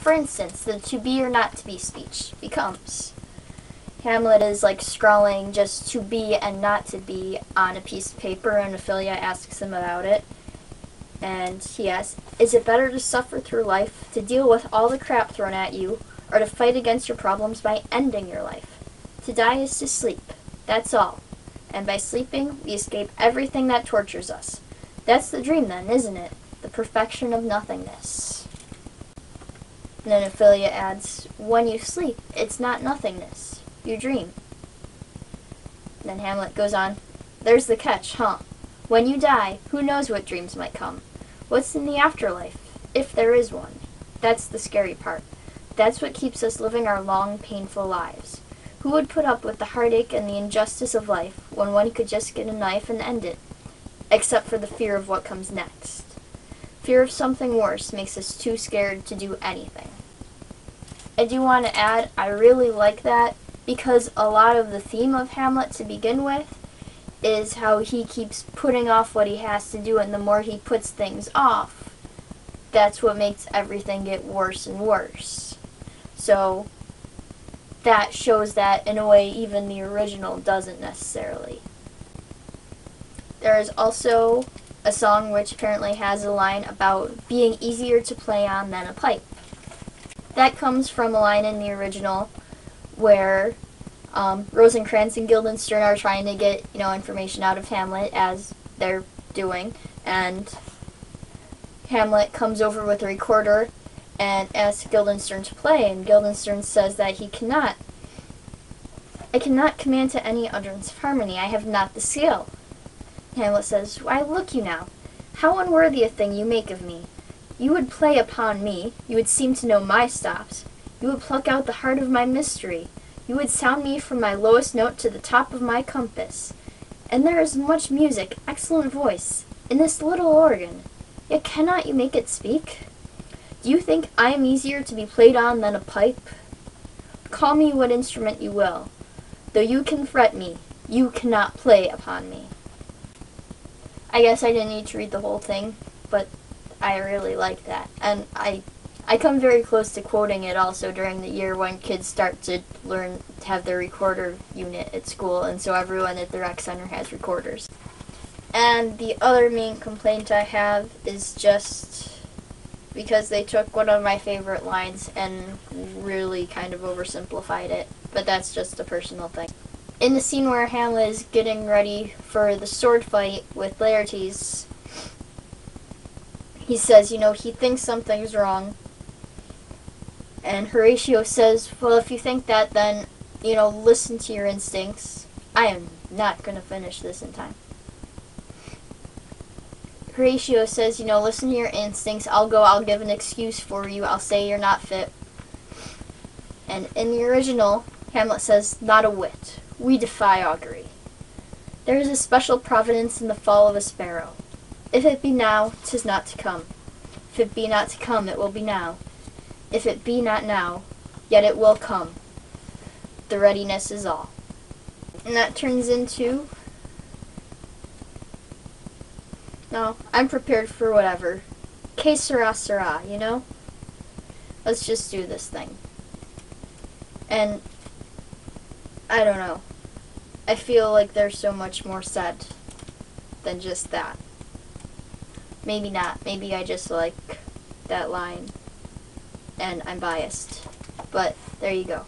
For instance, the to be or not to be speech becomes Hamlet is like scrawling just to be and not to be on a piece of paper, and Ophelia asks him about it. And he asks, Is it better to suffer through life, to deal with all the crap thrown at you, or to fight against your problems by ending your life? To die is to sleep. That's all. And by sleeping, we escape everything that tortures us. That's the dream, then, isn't it? The perfection of nothingness. Then Ophelia adds, When you sleep, it's not nothingness. You dream. Then Hamlet goes on, There's the catch, huh? When you die, who knows what dreams might come? What's in the afterlife, if there is one? That's the scary part. That's what keeps us living our long, painful lives. Who would put up with the heartache and the injustice of life when one could just get a knife and end it? Except for the fear of what comes next. Fear of something worse makes us too scared to do anything. I do want to add, I really like that because a lot of the theme of Hamlet to begin with is how he keeps putting off what he has to do, and the more he puts things off, that's what makes everything get worse and worse. So, that shows that in a way even the original doesn't necessarily. There is also a song which apparently has a line about being easier to play on than a pipe. That comes from a line in the original where um, Rosencrantz and Guildenstern are trying to get you know information out of Hamlet as they're doing, and Hamlet comes over with a recorder and asks Guildenstern to play, and Guildenstern says that he cannot. I cannot command to any utterance of harmony. I have not the skill. Hamlet says, Why, look you now. How unworthy a thing you make of me. You would play upon me. You would seem to know my stops. You would pluck out the heart of my mystery. You would sound me from my lowest note to the top of my compass. And there is much music, excellent voice, in this little organ. Yet cannot you make it speak? Do you think I am easier to be played on than a pipe? Call me what instrument you will. Though you can fret me, you cannot play upon me. I guess I didn't need to read the whole thing, but I really like that. And I I come very close to quoting it also during the year when kids start to learn to have their recorder unit at school, and so everyone at the rec center has recorders. And the other main complaint I have is just because they took one of my favorite lines and really kind of oversimplified it, but that's just a personal thing. In the scene where Hamlet is getting ready for the sword fight with Laertes, he says, you know, he thinks something's wrong. And Horatio says, well, if you think that, then, you know, listen to your instincts. I am not going to finish this in time. Horatio says, you know, listen to your instincts. I'll go, I'll give an excuse for you. I'll say you're not fit. And in the original, Hamlet says, not a whit. We defy augury. There is a special providence in the fall of a sparrow. If it be now, 'tis not to come. If it be not to come, it will be now. If it be not now, yet it will come. The readiness is all. And that turns into No, I'm prepared for whatever. Que sera, sera, you know? Let's just do this thing. And I don't know. I feel like there's so much more said than just that. Maybe not. Maybe I just like that line and I'm biased. But there you go.